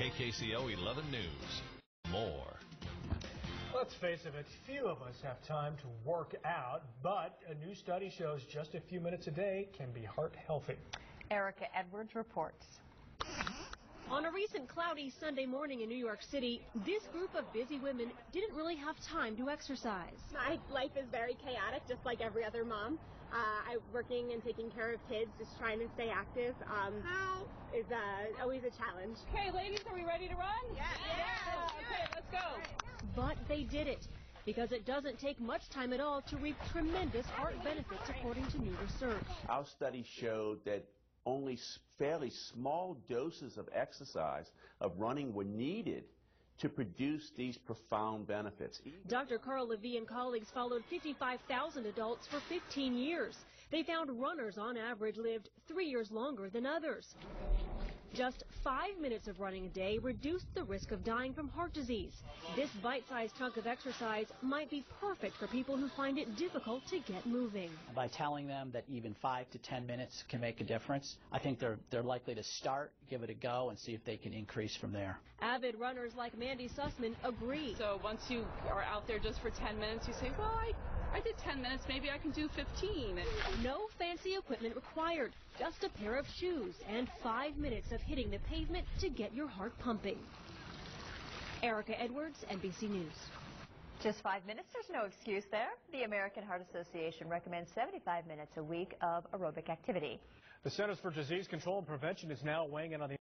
KKCO 11 News. More. Let's face it, few of us have time to work out, but a new study shows just a few minutes a day can be heart healthy. Erica Edwards reports. On a recent cloudy Sunday morning in New York City, this group of busy women didn't really have time to exercise. My life is very chaotic, just like every other mom. Uh, I'm working and taking care of kids, just trying to stay active. Um, is uh, always a challenge. Okay, ladies, are we ready to run? Yeah. yeah. Okay, let's go. But they did it because it doesn't take much time at all to reap tremendous heart benefits according to new research. Our study showed that only fairly small doses of exercise, of running, were needed to produce these profound benefits. Dr. Carl Lavie and colleagues followed 55,000 adults for 15 years. They found runners on average lived three years longer than others. Just five minutes of running a day reduced the risk of dying from heart disease. This bite-sized chunk of exercise might be perfect for people who find it difficult to get moving. By telling them that even five to ten minutes can make a difference, I think they're they're likely to start, give it a go, and see if they can increase from there. Avid runners like Mandy Sussman agree. So once you are out there just for 10 minutes, you say, well, I, I did 10 minutes, maybe I can do 15. No fancy equipment required, just a pair of shoes and five minutes of hitting the pavement to get your heart pumping. Erica Edwards, NBC News. Just five minutes, there's no excuse there. The American Heart Association recommends 75 minutes a week of aerobic activity. The Centers for Disease Control and Prevention is now weighing in on the